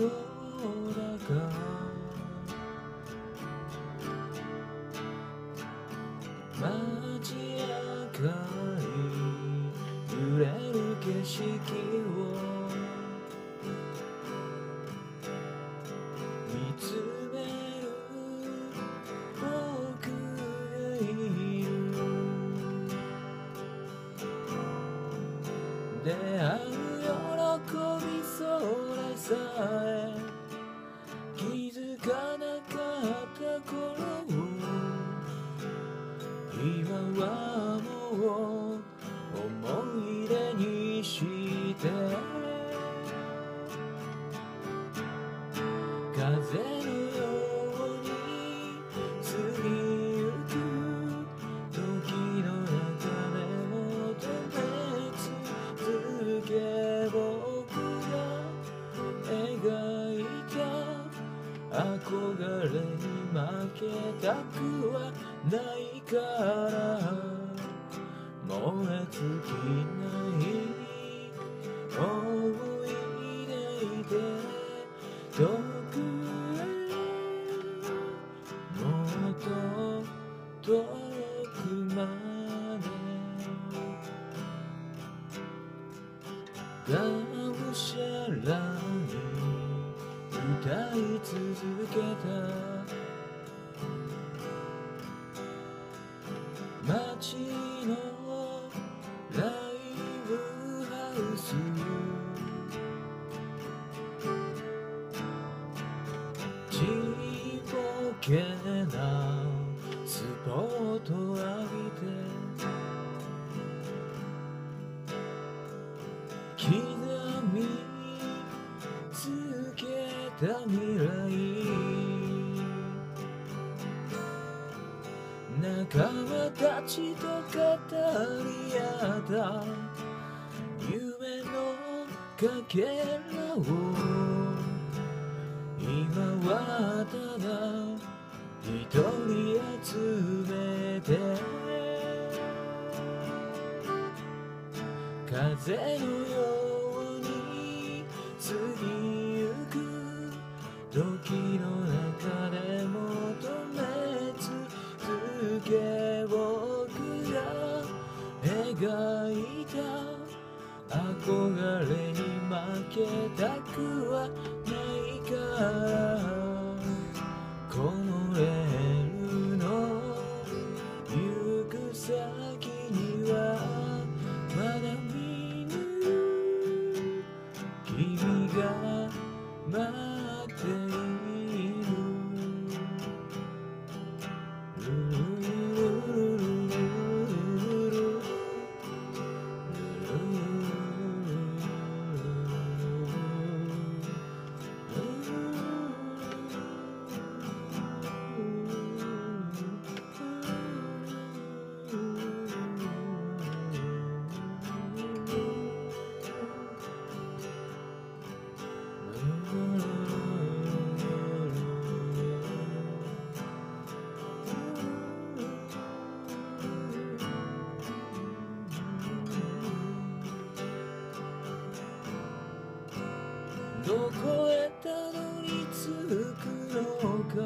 街明か揺れる景色。desire. れに負けたくはないから燃え尽きない思い出いて遠くへもっと遠くまでがむしゃら歌い続けた。街のライブハウスちっぽけなスポット浴びてた未来仲間たちと語り合った夢のかけらを今はただ一人集めて。風のように過け僕が描いた。憧れに負けたくはないか。らどこへたどり着くのか。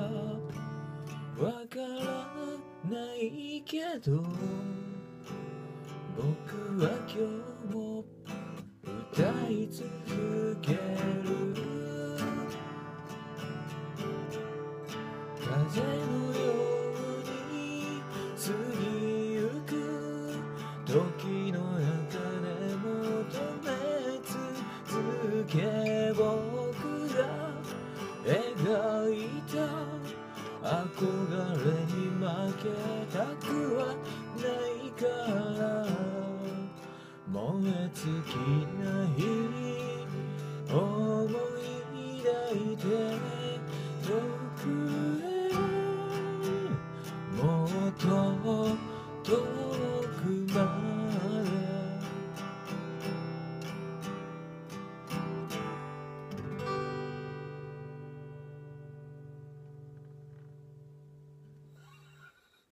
わからないけど。僕は今日も歌い続ける。風の Joe.